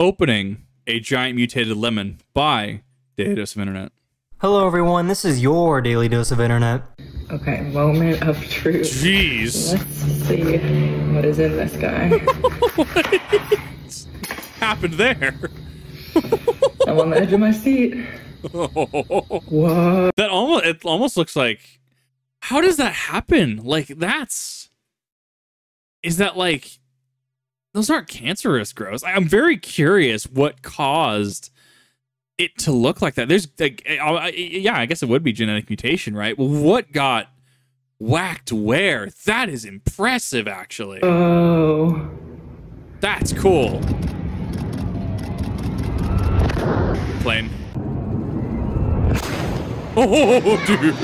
opening a giant mutated lemon by Daily Dose of Internet. Hello, everyone. This is your daily dose of internet. Okay, moment of truth. Jeez. Let's see what is in this guy. What happened there? I'm on the edge of my seat. What? That almost it almost looks like how does that happen? Like that's is that like those aren't cancerous growths. I'm very curious what caused it to look like that. There's like eh, oh, I- I- yeah, I guess it would be genetic mutation, right? Well, what got whacked where? That is impressive actually. Oh. That's cool. Plane. Oh, dude.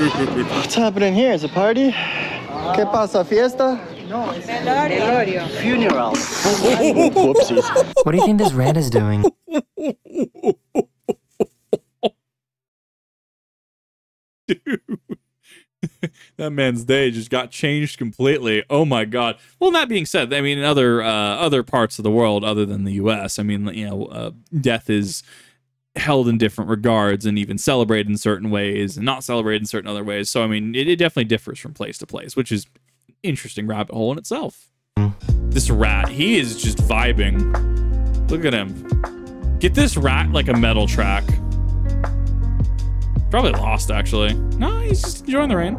What's happening here? Is a party? ¿Qué pasa? ¿Fiesta? No, melodio, funeral. Whoopsies. What do you think this rat is doing? Dude. that man's day just got changed completely. Oh my god. Well, that being said, I mean, in other uh, other parts of the world other than the U.S., I mean, you know, uh, death is held in different regards and even celebrated in certain ways and not celebrated in certain other ways. So, I mean, it, it definitely differs from place to place, which is interesting rabbit hole in itself. This rat, he is just vibing. Look at him. Get this rat like a metal track. Probably lost, actually. No, he's just enjoying the rain.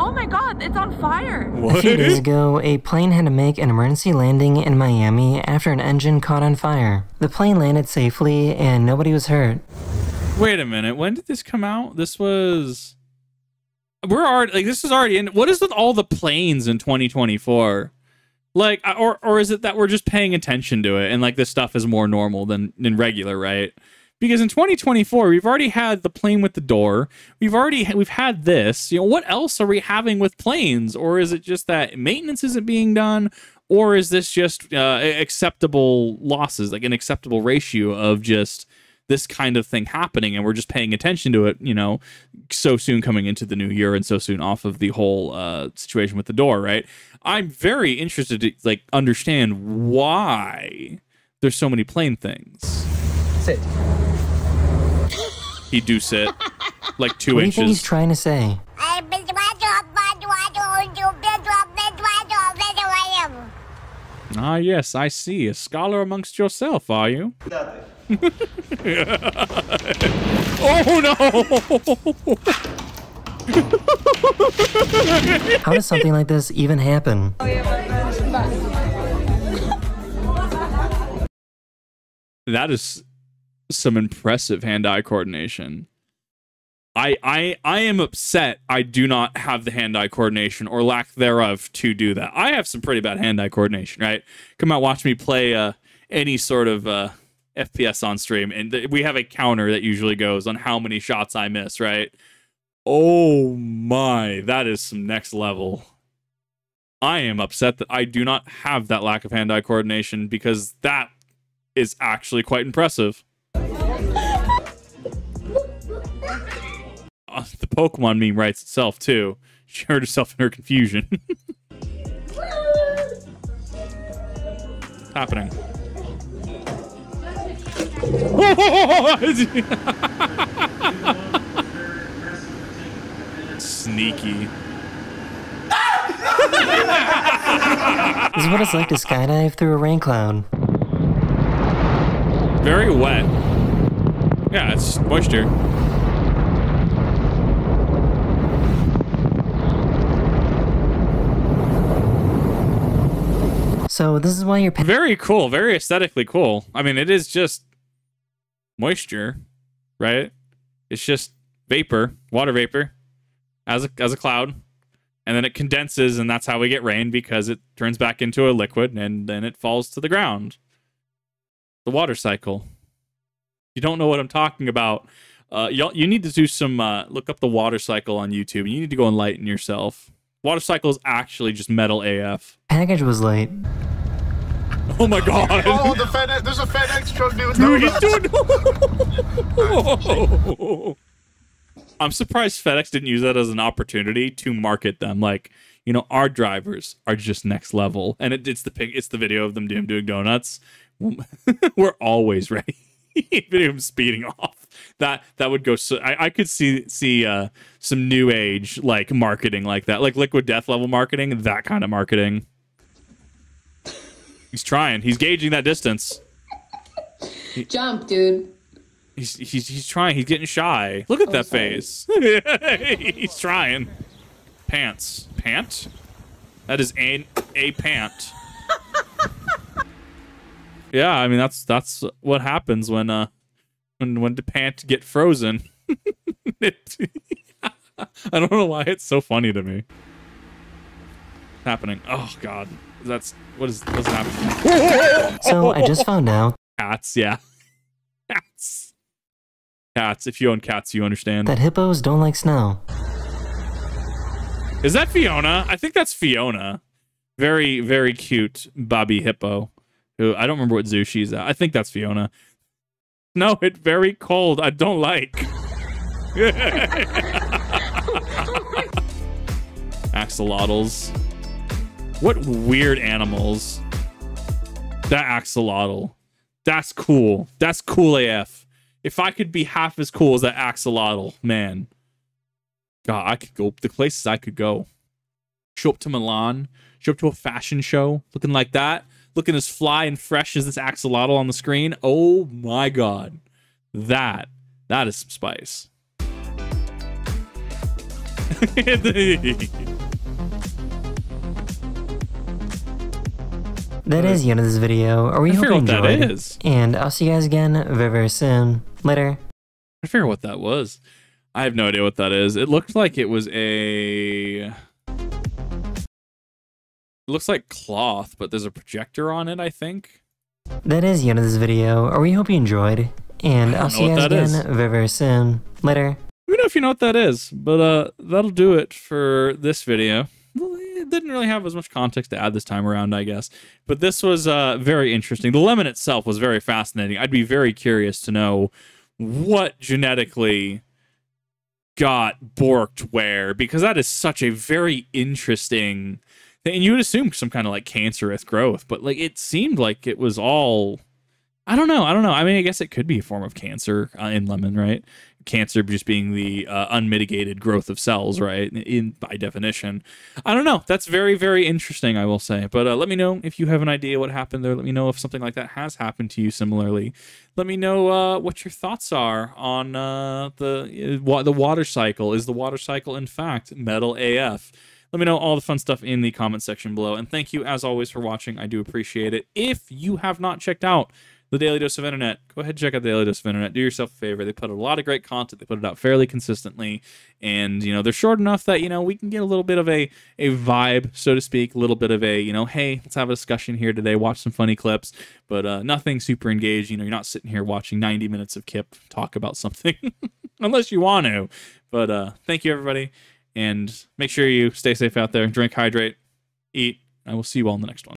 Oh my god, it's on fire! What? A few days ago, a plane had to make an emergency landing in Miami after an engine caught on fire. The plane landed safely and nobody was hurt. Wait a minute. When did this come out? This was. We're already like this is already in. What is with all the planes in 2024? Like, or or is it that we're just paying attention to it and like this stuff is more normal than than regular, right? Because in 2024, we've already had the plane with the door. We've already we've had this. You know, what else are we having with planes? Or is it just that maintenance isn't being done? Or is this just uh, acceptable losses, like an acceptable ratio of just this kind of thing happening and we're just paying attention to it you know so soon coming into the new year and so soon off of the whole uh, situation with the door right i'm very interested to like understand why there's so many plane things Sit. he do sit like two What do you think he's trying to say? Ah yes i see a scholar amongst yourself are you oh no How does something like this even happen? that is some impressive hand-eye coordination. I I I am upset I do not have the hand-eye coordination or lack thereof to do that. I have some pretty bad hand-eye coordination, right? Come out watch me play uh any sort of uh FPS on stream and th- we have a counter that usually goes on how many shots I miss, right? Oh my, that is some next level. I am upset that I do not have that lack of hand-eye coordination because that is actually quite impressive. Uh, the Pokemon meme writes itself too. She heard herself in her confusion. happening? Sneaky. This is what it's like to skydive through a rain cloud. Very wet. Yeah, it's moisture. So this is why you're. Pa- Very cool. Very aesthetically cool. I mean, it is just moisture, right? It's just vapor, water vapor, as a as a cloud, and then it condenses, and that's how we get rain because it turns back into a liquid, and then it falls to the ground. The water cycle. You don't know what I'm talking about. Uh, y'all, you need to do some uh, look up the water cycle on YouTube. And You need to go enlighten yourself. Water cycle is actually just metal AF. package was late. Oh my god! Oh, the FedEx, there's a FedEx truck doing Dude, he's donuts. doing. I'm surprised FedEx didn't use that as an opportunity to market them. Like, you know, our drivers are just next level, and it, it's the pic, it's the video of them doing doing donuts. We're always ready. Video him speeding off. That that would go. So I, I could see see uh, some new age like marketing like that, like Liquid Death level marketing. That kind of marketing. He's trying. He's gauging that distance. Jump, dude. He's he's he's trying. He's getting shy. Look at Oh, that sorry. face. he's trying. Pants. Pant. That is a a pant. yeah, I mean that's that's what happens when uh when when the pant get frozen. it, I don't know why it's so funny to me. Happening. Oh God, that's what is what's happening. So I just found out Cats, yeah. Cats. Cats. If you own cats, you understand. that hippos don't like snow. Is that Fiona? I think that's Fiona. Very, very cute Bobby Hippo. Who I don't remember what zoo she's at. I think that's Fiona. No, it's very cold. I don't like. Axolotls. What weird animals. That axolotl. That's cool. That's cool AF. If I could be half as cool as that axolotl, man. God, I could go the places I could go. Show up to Milan, show up to a fashion show looking like that, looking as fly and fresh as this axolotl on the screen. Oh my god. That that is some spice. That is the end of this video. Are we I hope you what that enjoyed? is. And I'll see you guys again very, very soon. Later. I figure what that was. I have no idea what that is. It looked like it was a. It looks like cloth, but there's a projector on it. I think. That is the end of this video. Are we hope you enjoyed? And I'll see you guys again is. very, very soon. Later. Let me know if you know what that is. But uh, that'll do it for this video. It didn't really have as much context to add this time around, I guess. But this was uh, very interesting. The lemon itself was very fascinating. I'd be very curious to know what genetically got borked where, because that is such a very interesting thing. And you would assume some kind of like cancerous growth, but like it seemed like it was all. I don't know. I don't know. I mean, I guess it could be a form of cancer uh, in lemon, right? Cancer just being the uh, unmitigated growth of cells, right? In by definition, I don't know. That's very, very interesting. I will say. But uh, let me know if you have an idea what happened there. Let me know if something like that has happened to you similarly. Let me know uh, what your thoughts are on uh, the uh, wa- the water cycle. Is the water cycle in fact metal AF? Let me know all the fun stuff in the comment section below. And thank you, as always, for watching. I do appreciate it. If you have not checked out the Daily Dose of Internet, go ahead and check out the Daily Dose of Internet. Do yourself a favor. They put a lot of great content. They put it out fairly consistently. And, you know, they're short enough that, you know, we can get a little bit of a, a vibe, so to speak, a little bit of a, you know, hey, let's have a discussion here today, watch some funny clips, but uh, nothing super engaged. You know, you're not sitting here watching 90 minutes of Kip talk about something, unless you want to. But uh, thank you, everybody. And make sure you stay safe out there, drink, hydrate, eat. I will see you all in the next one.